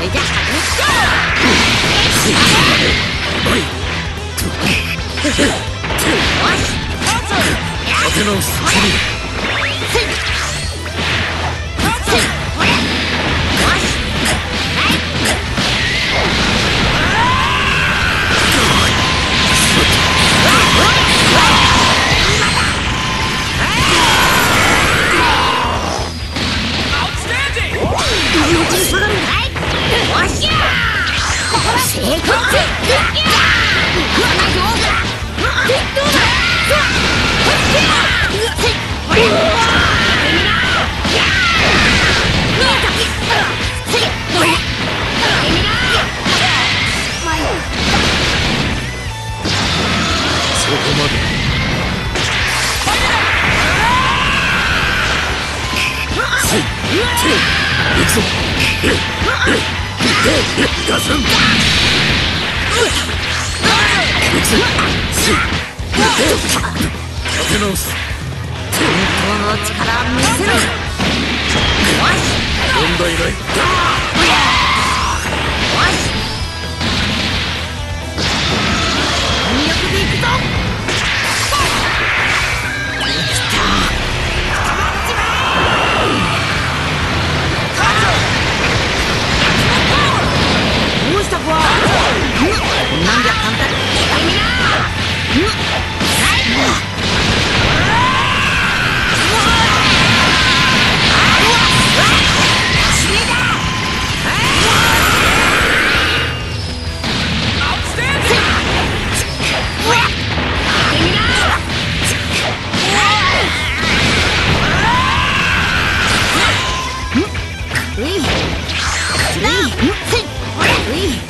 れじゃ立て直すそ問題ない何百貫だ君なうい